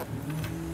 うん。